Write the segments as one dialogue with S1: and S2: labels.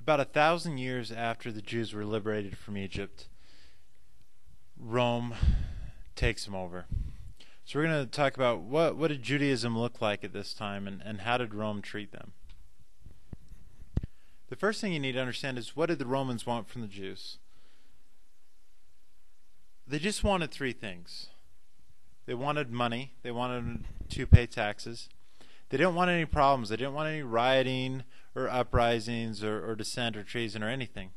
S1: About a thousand years after the Jews were liberated from Egypt, Rome takes them over. So we're going to talk about what, what did Judaism look like at this time and, and how did Rome treat them. The first thing you need to understand is what did the Romans want from the Jews? They just wanted three things. They wanted money, they wanted to pay taxes. They didn't want any problems. They didn't want any rioting or uprisings or, or dissent or treason or anything.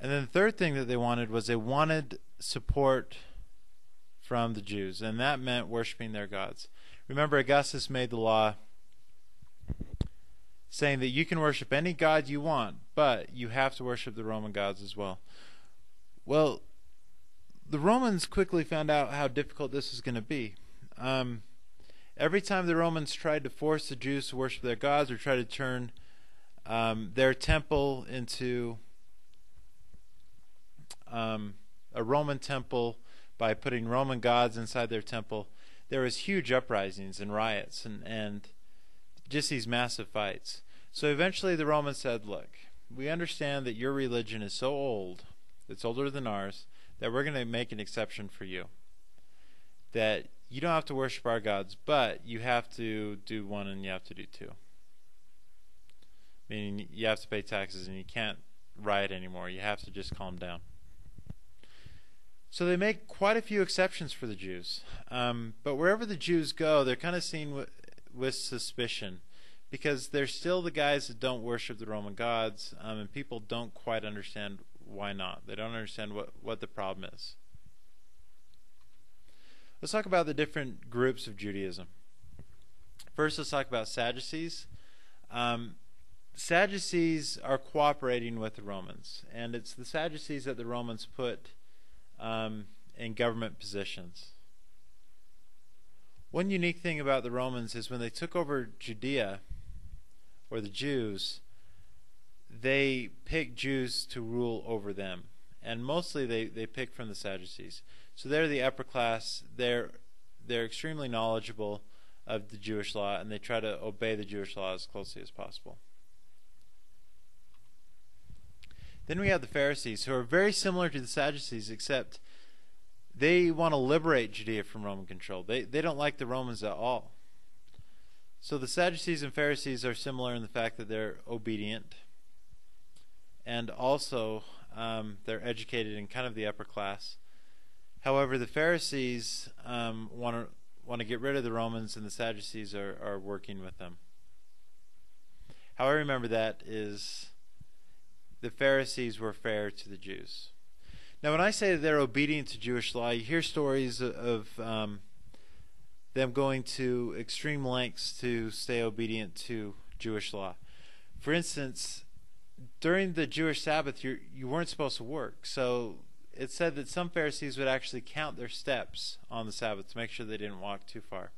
S1: And then the third thing that they wanted was they wanted support from the Jews, and that meant worshiping their gods. Remember, Augustus made the law saying that you can worship any god you want, but you have to worship the Roman gods as well. Well, the Romans quickly found out how difficult this was going to be. Um, every time the Romans tried to force the Jews to worship their gods or try to turn um, their temple into um, a Roman temple by putting Roman gods inside their temple, there was huge uprisings and riots and, and just these massive fights. So eventually the Romans said, Look, we understand that your religion is so old, it's older than ours, that we're going to make an exception for you. That you don't have to worship our gods, but you have to do one and you have to do two. Meaning you have to pay taxes and you can't riot anymore. You have to just calm down. So they make quite a few exceptions for the Jews. Um, but wherever the Jews go, they're kind of seen with, with suspicion because they're still the guys that don't worship the Roman gods, um, and people don't quite understand why not. They don't understand what, what the problem is. Let's talk about the different groups of Judaism. First, let's talk about Sadducees. Um, Sadducees are cooperating with the Romans, and it's the Sadducees that the Romans put um, in government positions. One unique thing about the Romans is when they took over Judea, or the Jews, they picked Jews to rule over them. And mostly they, they picked from the Sadducees. So they're the upper class. They're they're extremely knowledgeable of the Jewish law and they try to obey the Jewish law as closely as possible. Then we have the Pharisees, who are very similar to the Sadducees, except they want to liberate Judea from Roman control. They they don't like the Romans at all. So the Sadducees and Pharisees are similar in the fact that they're obedient, and also um, they're educated in kind of the upper class. However, the Pharisees um, want to want to get rid of the Romans, and the Sadducees are, are working with them. How I remember that is the Pharisees were fair to the Jews. Now, when I say they're obedient to Jewish law, you hear stories of um, them going to extreme lengths to stay obedient to Jewish law. For instance, during the Jewish Sabbath, you you weren't supposed to work, so it said that some Pharisees would actually count their steps on the Sabbath to make sure they didn't walk too far.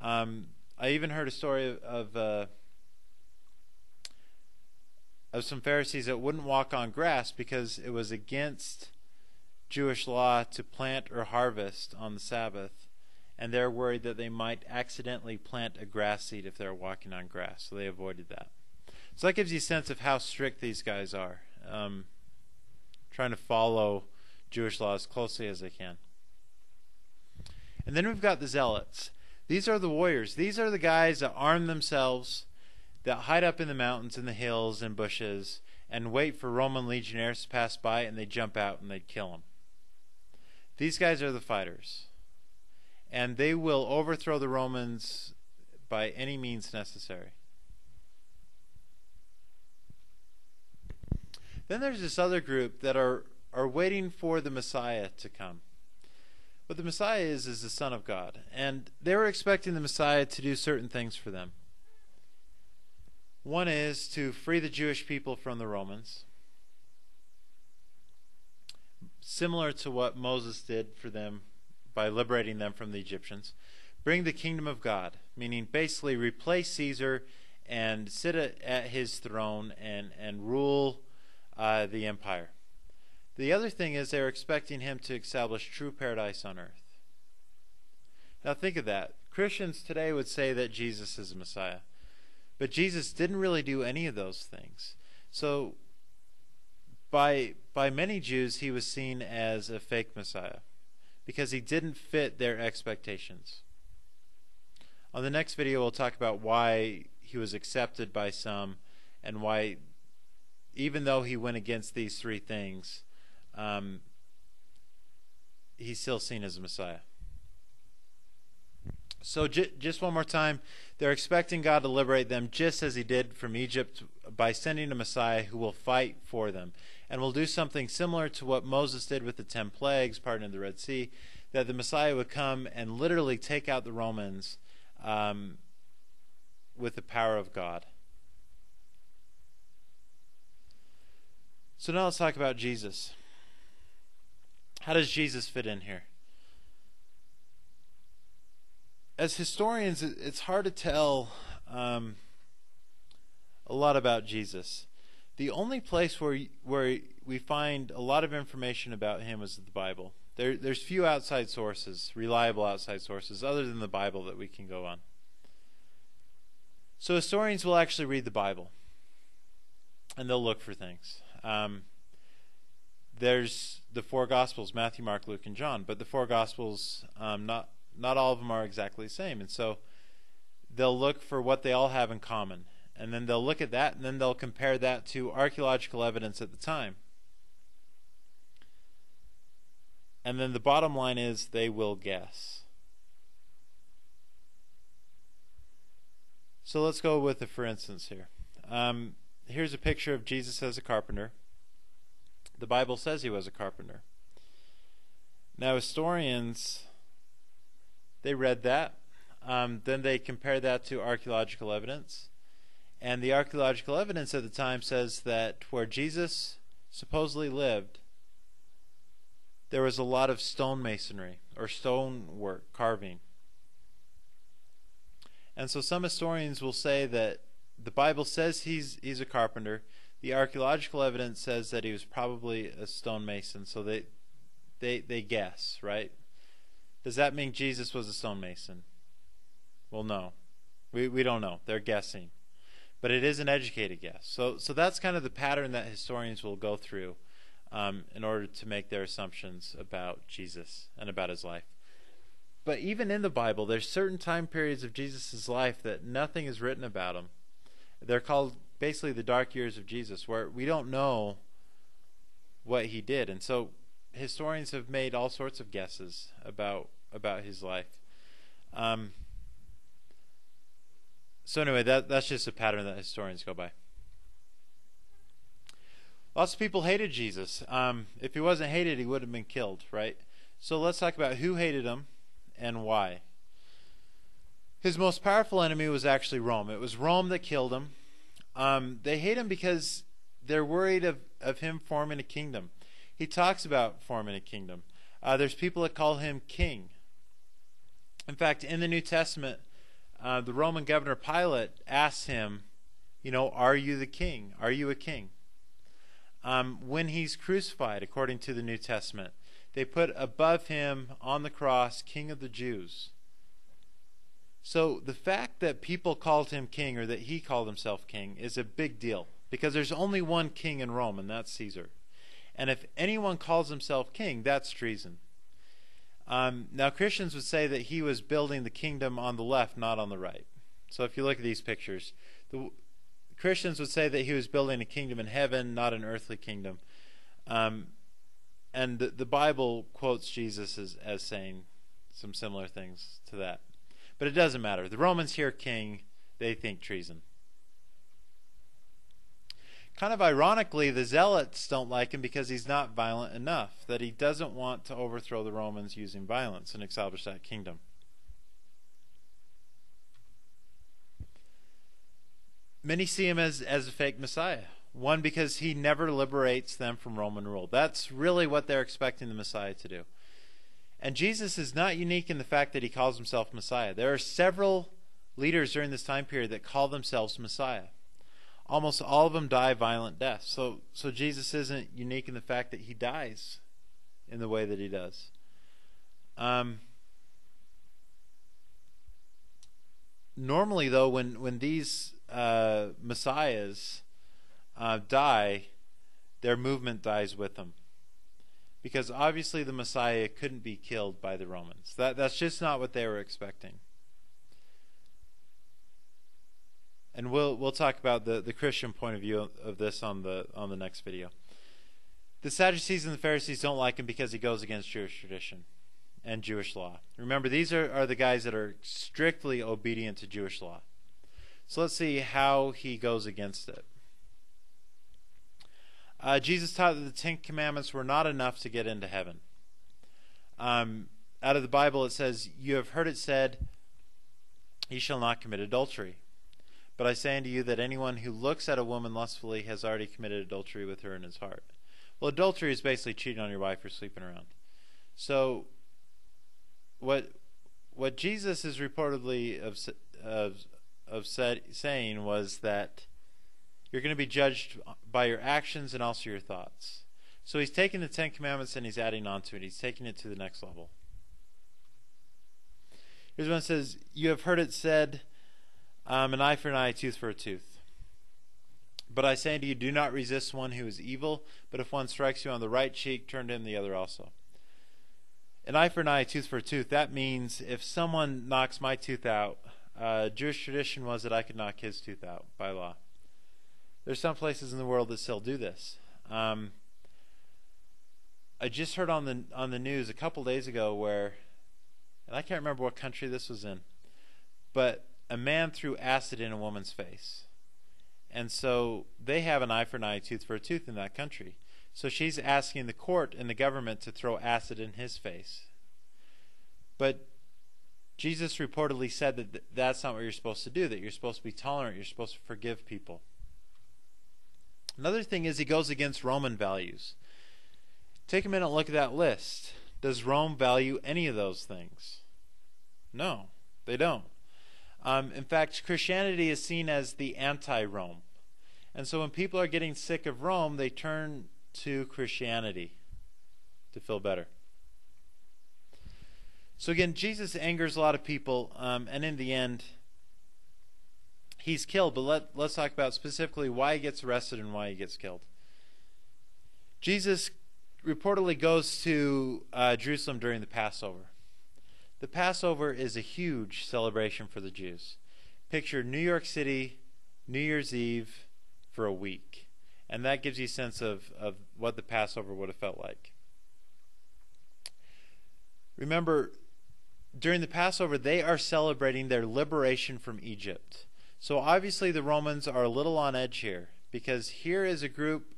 S1: Um, I even heard a story of, of uh, of some Pharisees that wouldn't walk on grass because it was against Jewish law to plant or harvest on the Sabbath, and they're worried that they might accidentally plant a grass seed if they're walking on grass, so they avoided that. So that gives you a sense of how strict these guys are, um, trying to follow Jewish law as closely as they can. And then we've got the zealots. These are the warriors. These are the guys that arm themselves that hide up in the mountains and the hills and bushes and wait for Roman legionnaires to pass by and they jump out and they kill them. These guys are the fighters. And they will overthrow the Romans by any means necessary. Then there's this other group that are, are waiting for the Messiah to come. What the Messiah is, is the Son of God. And they were expecting the Messiah to do certain things for them. One is to free the Jewish people from the Romans, similar to what Moses did for them by liberating them from the Egyptians. Bring the kingdom of God, meaning basically replace Caesar and sit at his throne and, and rule uh, the empire. The other thing is they're expecting him to establish true paradise on earth. Now think of that. Christians today would say that Jesus is the Messiah. But Jesus didn't really do any of those things. So by by many Jews he was seen as a fake Messiah because he didn't fit their expectations. On the next video we'll talk about why he was accepted by some and why even though he went against these three things um, he's still seen as a Messiah. So j- just one more time, they're expecting God to liberate them just as he did from Egypt by sending a Messiah who will fight for them and will do something similar to what Moses did with the 10 plagues, parting of the Red Sea, that the Messiah would come and literally take out the Romans um, with the power of God. So now let's talk about Jesus. How does Jesus fit in here? As historians, it's hard to tell um, a lot about Jesus. The only place where where we find a lot of information about him is the Bible. There, there's few outside sources, reliable outside sources, other than the Bible that we can go on. So historians will actually read the Bible, and they'll look for things. Um, there's the four Gospels: Matthew, Mark, Luke, and John. But the four Gospels, um, not not all of them are exactly the same, and so they'll look for what they all have in common, and then they'll look at that, and then they'll compare that to archaeological evidence at the time. And then the bottom line is they will guess. So let's go with the for instance here. Um, here's a picture of Jesus as a carpenter. The Bible says he was a carpenter. Now, historians, they read that. Um, then they compare that to archaeological evidence. And the archaeological evidence at the time says that where Jesus supposedly lived, there was a lot of stonemasonry or stonework, carving. And so some historians will say that the Bible says he's he's a carpenter, the archaeological evidence says that he was probably a stonemason, so they they they guess, right? Does that mean Jesus was a stonemason? Well, no. We we don't know. They're guessing. But it is an educated guess. So so that's kind of the pattern that historians will go through um, in order to make their assumptions about Jesus and about his life. But even in the Bible, there's certain time periods of Jesus' life that nothing is written about him. They're called basically the dark years of Jesus, where we don't know what he did, and so historians have made all sorts of guesses about about his life. Um, so anyway, that that's just a pattern that historians go by. Lots of people hated Jesus. Um, if he wasn't hated, he would have been killed, right? So let's talk about who hated him and why. His most powerful enemy was actually Rome. It was Rome that killed him. Um, they hate him because they're worried of, of him forming a kingdom. He talks about forming a kingdom. Uh, there's people that call him king. In fact, in the New Testament, uh, the Roman governor Pilate asks him, you know, are you the king? Are you a king? Um, when he's crucified, according to the New Testament, they put above him on the cross, King of the Jews. So the fact that people called him king or that he called himself king is a big deal because there's only one king in Rome, and that's Caesar. And if anyone calls himself king, that's treason. Um, now, Christians would say that he was building the kingdom on the left, not on the right. So if you look at these pictures, the Christians would say that he was building a kingdom in heaven, not an earthly kingdom. Um, and the, the Bible quotes Jesus as, as saying some similar things to that. But it doesn't matter. The Romans hear king, they think treason. Kind of ironically, the Zealots don't like him because he's not violent enough, that he doesn't want to overthrow the Romans using violence and establish that kingdom. Many see him as, as a fake Messiah. One, because he never liberates them from Roman rule. That's really what they're expecting the Messiah to do. And Jesus is not unique in the fact that he calls himself Messiah. There are several leaders during this time period that call themselves Messiah. Almost all of them die violent deaths. So, so Jesus isn't unique in the fact that he dies in the way that he does. Um, normally, though, when when these uh, messiahs uh, die, their movement dies with them. Because obviously the Messiah couldn't be killed by the Romans. That, that's just not what they were expecting. And we'll we'll talk about the, the Christian point of view of this on the on the next video. The Sadducees and the Pharisees don't like him because he goes against Jewish tradition and Jewish law. Remember, these are, are the guys that are strictly obedient to Jewish law. So let's see how he goes against it. Uh, Jesus taught that the Ten Commandments were not enough to get into heaven. Um, out of the Bible, it says, You have heard it said, You shall not commit adultery. But I say unto you that anyone who looks at a woman lustfully has already committed adultery with her in his heart. Well, adultery is basically cheating on your wife or sleeping around. So, what what Jesus is reportedly of of of said, saying was that you're going to be judged by your actions and also your thoughts. So he's taking the Ten Commandments and he's adding on to it. He's taking it to the next level. Here's one says, You have heard it said, um, an eye for an eye, a tooth for a tooth. But I say unto you, do not resist one who is evil, but if one strikes you on the right cheek, turn to him the other also. An eye for an eye, a tooth for a tooth. That means if someone knocks my tooth out, uh, Jewish tradition was that I could knock his tooth out by law. There's some places in the world that still do this. Um, I just heard on the on the news a couple days ago where, and I can't remember what country this was in, but a man threw acid in a woman's face, and so they have an eye for an eye, tooth for a tooth in that country. So she's asking the court and the government to throw acid in his face. But Jesus reportedly said that that's not what you're supposed to do, that you're supposed to be tolerant, you're supposed to forgive people. Another thing is he goes against Roman values. Take a minute and look at that list. Does Rome value any of those things? No, they don't. Um, in fact, Christianity is seen as the anti Rome. And so when people are getting sick of Rome, they turn to Christianity to feel better. So again, Jesus angers a lot of people, um, and in the end, he's killed. But let, let's talk about specifically why he gets arrested and why he gets killed. Jesus reportedly goes to uh, Jerusalem during the Passover. The Passover is a huge celebration for the Jews. Picture New York City, New Year's Eve for a week. And that gives you a sense of, of what the Passover would have felt like. Remember, during the Passover, they are celebrating their liberation from Egypt. So obviously, the Romans are a little on edge here because here is a group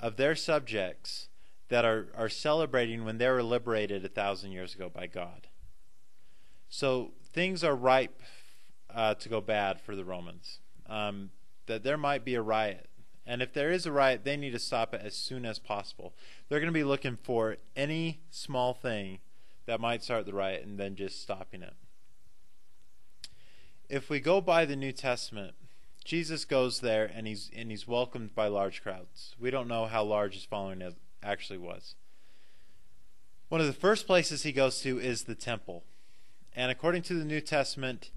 S1: of their subjects that are, are celebrating when they were liberated a thousand years ago by God. So things are ripe uh, to go bad for the Romans. Um, that there might be a riot. And if there is a riot, they need to stop it as soon as possible. They're going to be looking for any small thing that might start the riot and then just stopping it. If we go by the New Testament, Jesus goes there and he's and he's welcomed by large crowds. We don't know how large his following actually was. One of the first places he goes to is the temple. And according to the New Testament,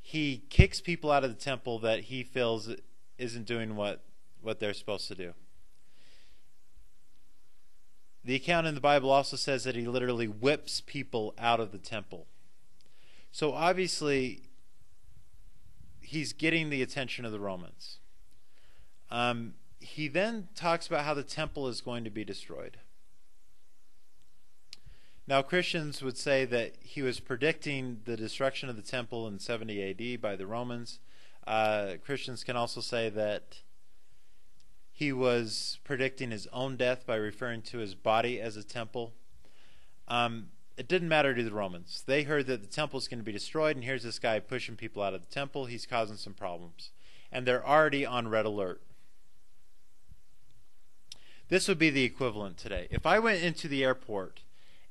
S1: he kicks people out of the temple that he feels isn't doing what what they're supposed to do. The account in the Bible also says that he literally whips people out of the temple. So obviously, he's getting the attention of the Romans. Um, he then talks about how the temple is going to be destroyed. Now, Christians would say that he was predicting the destruction of the temple in 70 AD by the Romans. Uh, Christians can also say that he was predicting his own death by referring to his body as a temple. Um, it didn't matter to the Romans. They heard that the temple is going to be destroyed, and here's this guy pushing people out of the temple. He's causing some problems. And they're already on red alert. This would be the equivalent today. If I went into the airport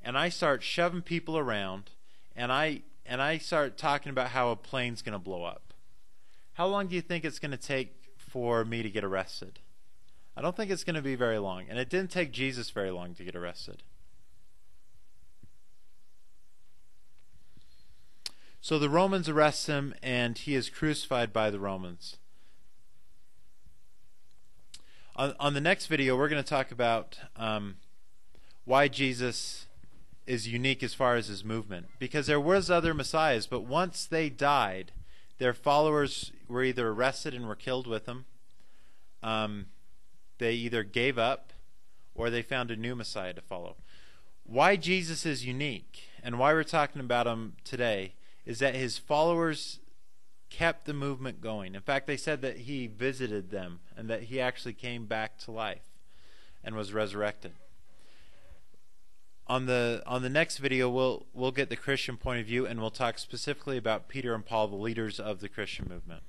S1: and I start shoving people around and I and I start talking about how a plane's going to blow up, how long do you think it's going to take for me to get arrested? I don't think it's going to be very long. And it didn't take Jesus very long to get arrested. So the Romans arrest him, and he is crucified by the Romans. On, on the next video, we're going to talk about um, why Jesus is unique as far as his movement. Because there was other messiahs, but once they died, their followers were either arrested and were killed with them. Um, they either gave up or they found a new messiah to follow. Why Jesus is unique and why we're talking about him today is that his followers kept the movement going. In fact, they said that he visited them and that he actually came back to life and was resurrected. On the on the next video we'll we'll get the Christian point of view and we'll talk specifically about Peter and Paul, the leaders of the Christian movement.